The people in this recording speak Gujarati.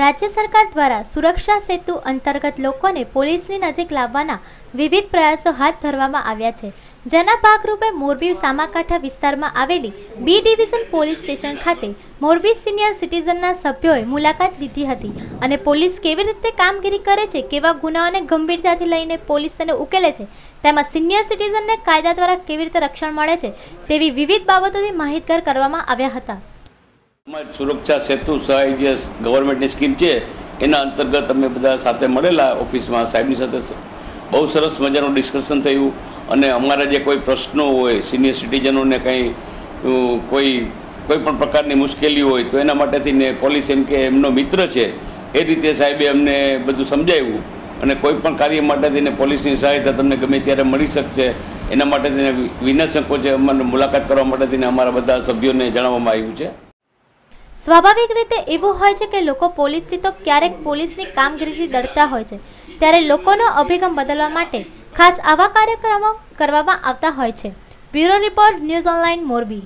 રાજ્ય સરકાર દ્વારા સુરક્ષા સેતુ અંતર્ગત લોકોને પોલીસની નજીક લાવવાના વિવિધ પ્રયાસો હાથ ધરવામાં આવ્યા છે. જેના ભાગરૂપે મોરબી સામાકાંઠા વિસ્તારમાં આવેલી બી ડિવિઝન પોલીસ સ્ટેશન ખાતે મોરબી સિનિયર સિટીઝનના સભ્યોએ મુલાકાત લીધી હતી અને પોલીસ કેવી રીતે કામગીરી કરે છે, કેવા ગુનાઓને ગંભીરતાથી લઈને પોલીસ તેને ઉકેલે છે, તેમાં સિનિયર સિટીઝનને કાયદા દ્વારા કેવી રીતે રક્ષણ મળે છે તેવી વિવિધ બાબતોથી માહિતગાર કરવામાં આવ્યા હતા. સુરક્ષા, સેતુ, સહાય જે ગવર્મેન્ટની સ્કીમ છે, એના અંતર્ગત અમે બધા સાથે મળેલા ઓફિસમાં. સાહેબની સાથે બહુ સરસ મજાનું ડિસ્કશન થયું અને અમારા જે કોઈ પ્રશ્નો હોય, સિનિયર સિટીઝનોને કંઈ કોઈ કોઈ પણ પ્રકારની મુશ્કેલી હોય, તો એના માટેથી ને પોલીસ એમ કે એમનો મિત્ર છે, એ રીતે સાહેબે અમને બધું સમજાવ્યું અને કોઈ પણ કાર્ય માટે ને પોલીસની સહાયતા તમને ગમે ત્યારે મળી શકશે. એના માટે વિના સંકોચે અમારે મુલાકાત કરવા માટે થઈને અમારા બધા સભ્યોને જણાવવામાં આવ્યું છે. સ્વાભાવિક રીતે એવું હોય છે કે લોકો પોલીસથી તો ક્યારેક પોલીસની કામગીરીથી ડરતા હોય છે, ત્યારે લોકોનો અભિગમ બદલવા માટે ખાસ આવા કાર્યક્રમો કરવામાં આવતા હોય છે. Bureau report news online Morbi.